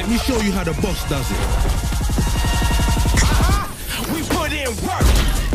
Let me show you how the boss does it. We put in work.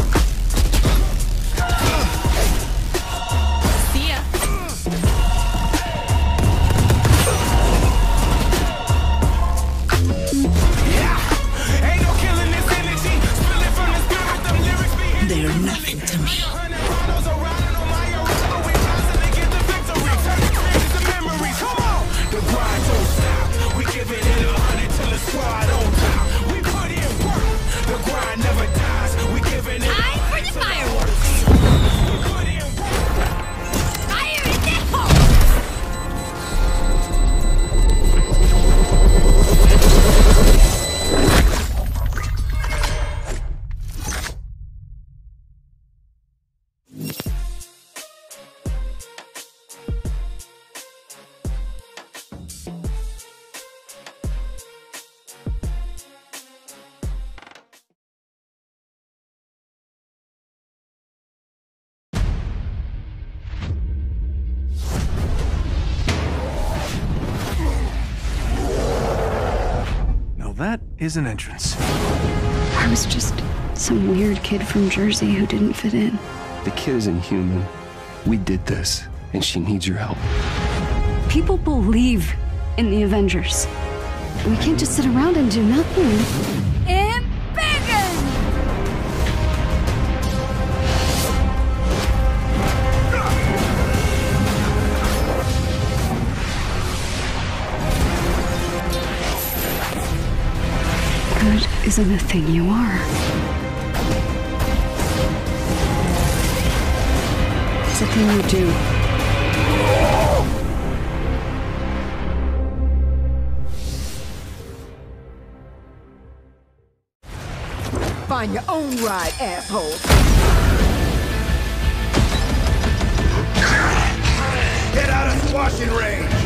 Is an entrance. I was just some weird kid from Jersey who didn't fit in. The kid isn't human. We did this, and she needs your help. People believe in the Avengers. We can't just sit around and do nothing. Isn't a thing you are. It's a thing you do. Find your own ride, asshole. Get out of squashing range.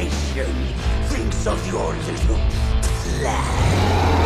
Creation thinks of your little plan.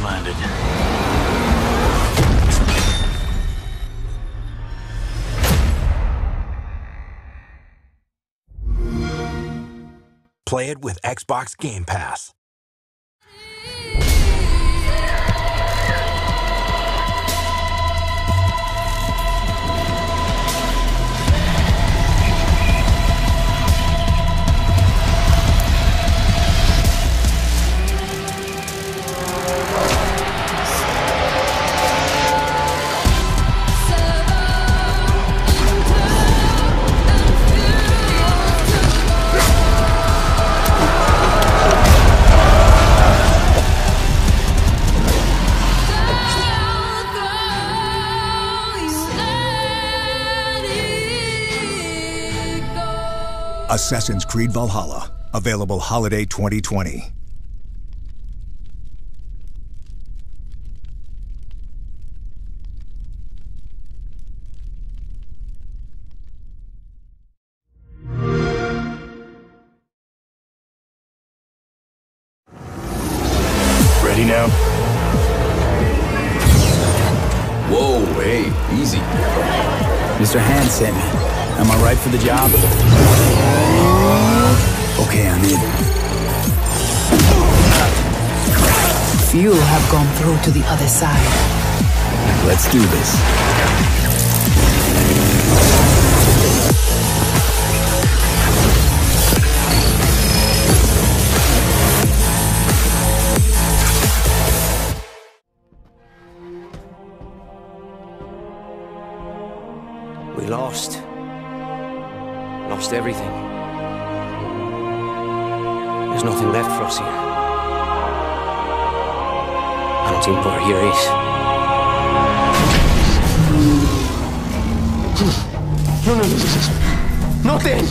It. Play it with Xbox Game Pass. Assassin's Creed Valhalla, available holiday 2020. Ready now? Whoa, hey, easy. Mr. Hansen, am I right for the job? Okay, I'm in. Few have gone through to the other side. Let's do this. We lost. Lost everything. There's nothing left for us here. I don't think we're here is. No, no, no, no. Not then.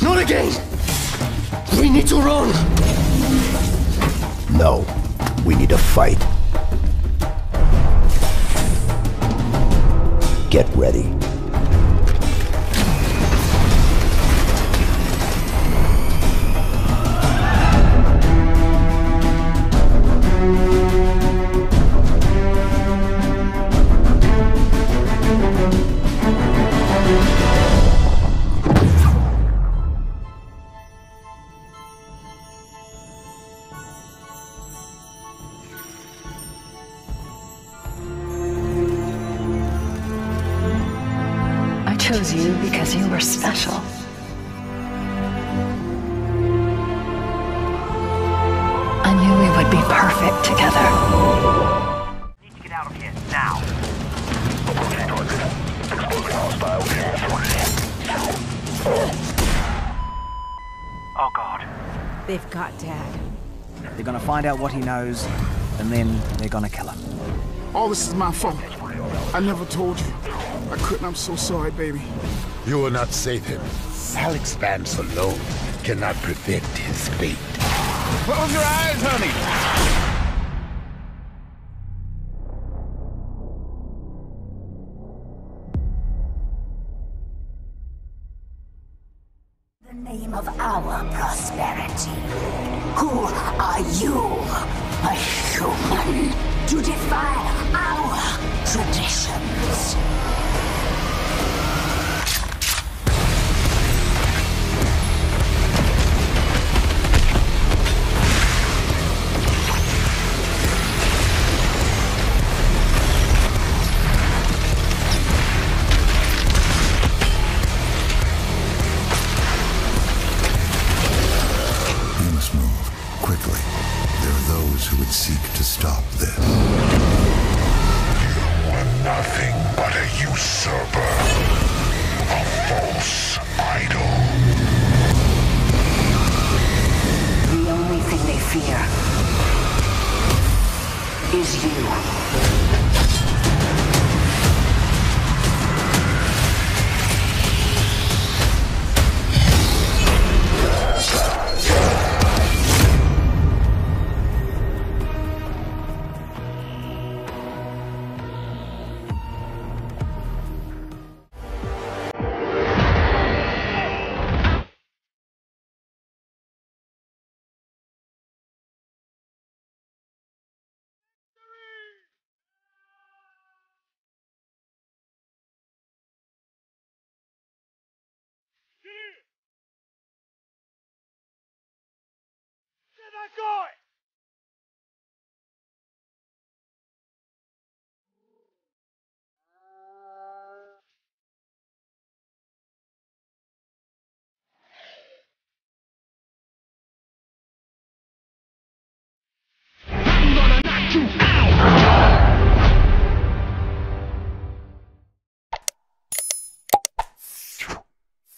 Not again. We need to run. No. We need to fight. Get ready. Were special. I knew we would be perfect together. Oh god. They've got Dad. They're gonna find out what he knows, and then they're gonna kill him. All this is my fault. I never told you. I couldn't. I'm so sorry, baby. You will not save him. Alyx Vance alone cannot prevent his fate. Close your eyes, honey. the name of our prosperity. Who are you? A human to defy our traditions. Is you. Guy!